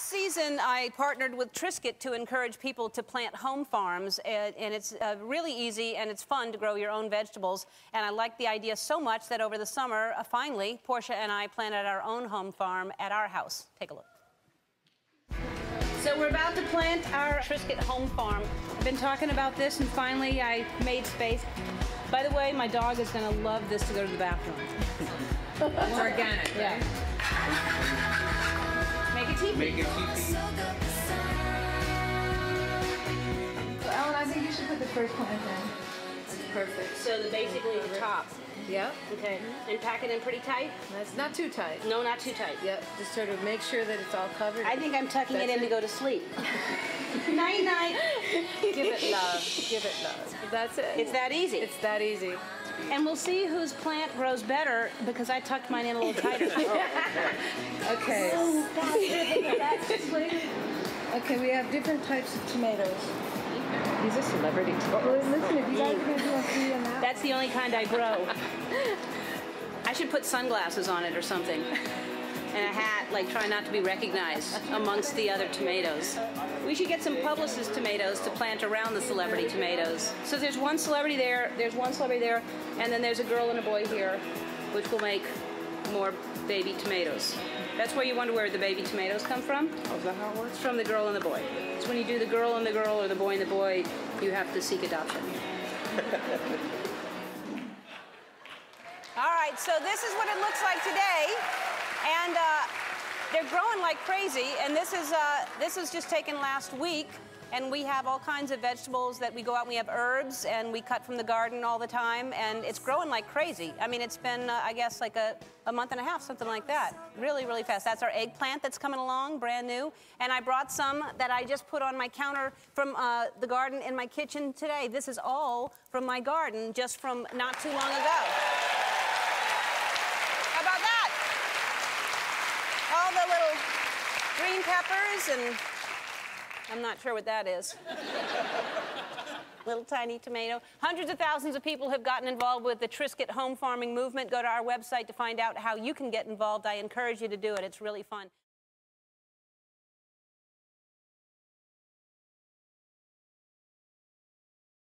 Last season, I partnered with Triscuit to encourage people to plant home farms, and, and it's uh, really easy and it's fun to grow your own vegetables. And I like the idea so much that over the summer, uh, finally, Portia and I planted our own home farm at our house. Take a look. So we're about to plant our Triscuit home farm. I've been talking about this, and finally I made space. By the way, my dog is going to love this to go to the bathroom. It's organic, Yeah. Make it teepee. Make it teepee. So Ellen, I think you should put the first plant in. That's perfect. So the, basically the top. Yep. Okay. And pack it in pretty tight? That's not too tight. No, not too tight. Yep. Just sort of make sure that it's all covered. I think I'm tucking That's it in it. to go to sleep. night, night. Give it love. Give it love. That's it. It's that easy. It's that easy. And we'll see whose plant grows better because I tucked mine in a little tighter. Okay. Okay, we have different types of tomatoes. He's a celebrity. Oh, well, listen, if you guys are gonna do a three and that, That's the only kind I grow. I should put sunglasses on it or something. And like try not to be recognized amongst the other tomatoes. We should get some publicist tomatoes to plant around the celebrity tomatoes. So there's one celebrity there, there's one celebrity there, and then there's a girl and a boy here, which will make more baby tomatoes. That's where you wonder where the baby tomatoes come from? Oh, is that how it works? It's from the girl and the boy. It's when you do the girl and the girl or the boy and the boy, you have to seek adoption. All right, so this is what it looks like today, and they're growing like crazy. And this is uh, this was just taken last week, and we have all kinds of vegetables that we go out and we have herbs and we cut from the garden all the time, and it's growing like crazy. I mean, it's been uh, I guess like a, a month and a half, something like that. Really, really fast. That's our eggplant that's coming along, brand new, and I brought some that I just put on my counter from uh, the garden in my kitchen today. This is all from my garden, just from not too long ago. How about that? The little green peppers and I'm not sure what that is. little tiny tomato. Hundreds of thousands of people have gotten involved with the Triscuit home farming movement. Go to our website to find out how you can get involved. I encourage you to do it. It's really fun.